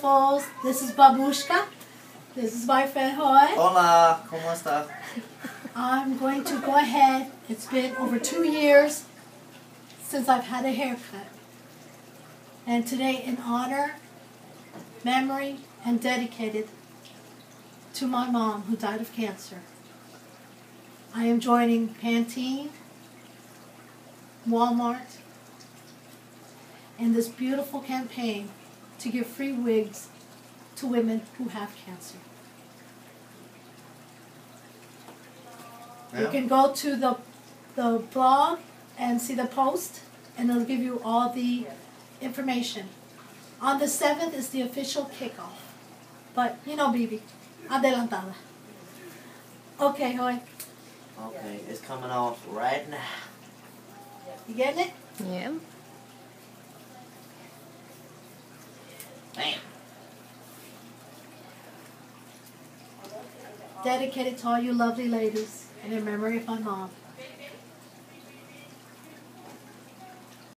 beautifuls. This is Babushka. This is my friend Hoy. Hola, ¿cómo está? I'm going to go ahead. It's been over two years since I've had a haircut. And today, in honor, memory, and dedicated to my mom who died of cancer, I am joining Pantene, Walmart, in this beautiful campaign to give free wigs to women who have cancer. You can go to the the blog and see the post, and it'll give you all the information. On the seventh is the official kickoff, but you know, Bibi, adelantada. Okay, Hoy, Okay, it's coming off right now. you getting it? Yeah. Dedicated to all you lovely ladies, and in memory of my mom.